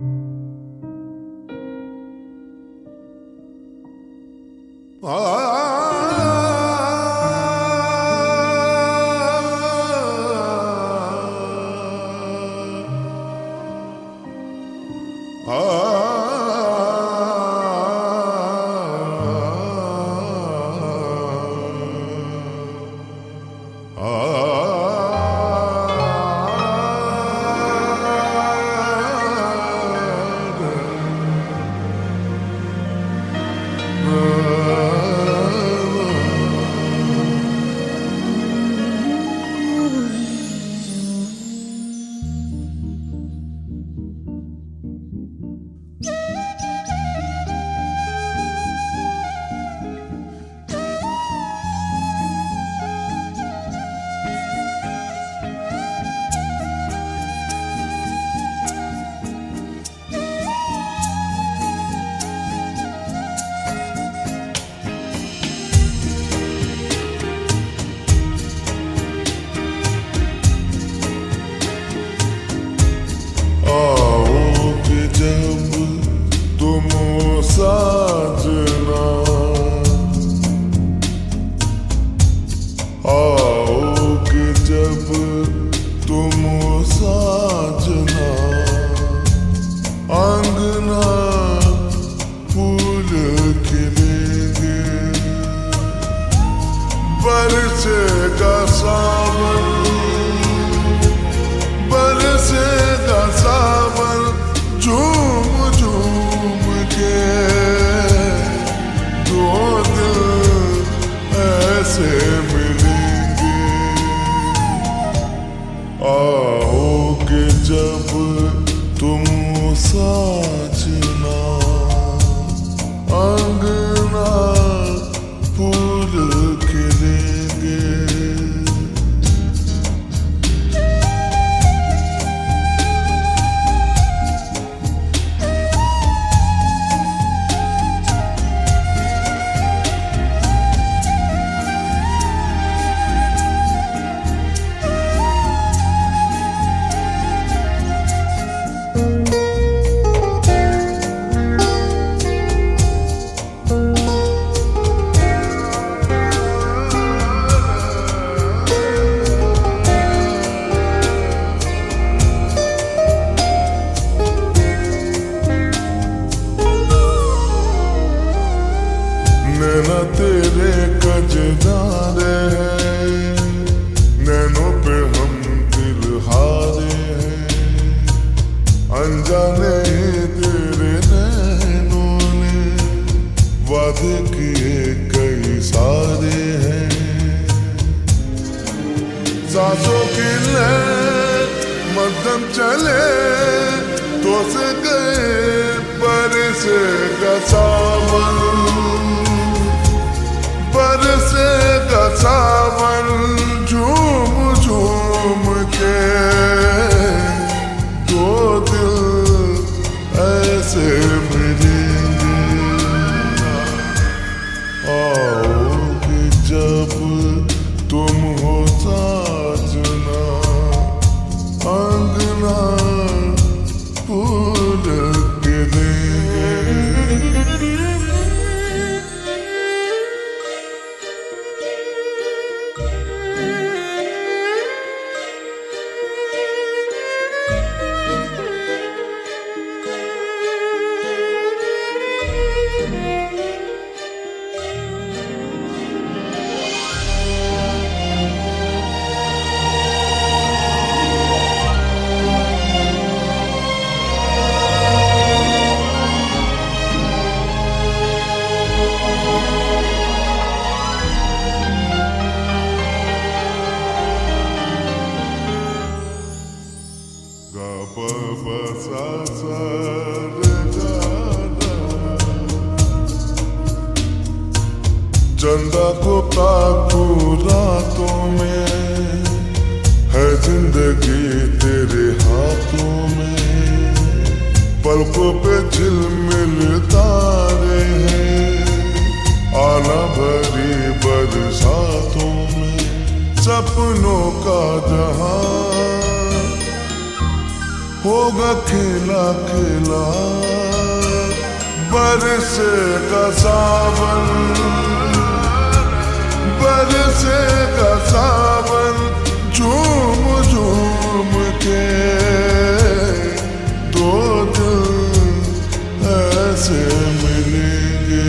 आओगे बरसेगा सावन सावन झूम झूम के। ऐसे आओगे जब तुम साजना अंगना अनजाने तेरे नैनों ने वादे किए कई सारे हैं। सांसों की ले मध्यम चले तो से गए, पर से सावन बरसेगा सावन चंदा को पाकू रातों में है ज़िंदगी तेरे हाथों में। पलकों पे झिल मिलता रे हैं आला भरी बरसातों में, सपनों का जहाँ होगा खिला खिला, बरसे का सावन। पर से सावन झूम झूम के। दो दिल ऐसे मिलेंगे।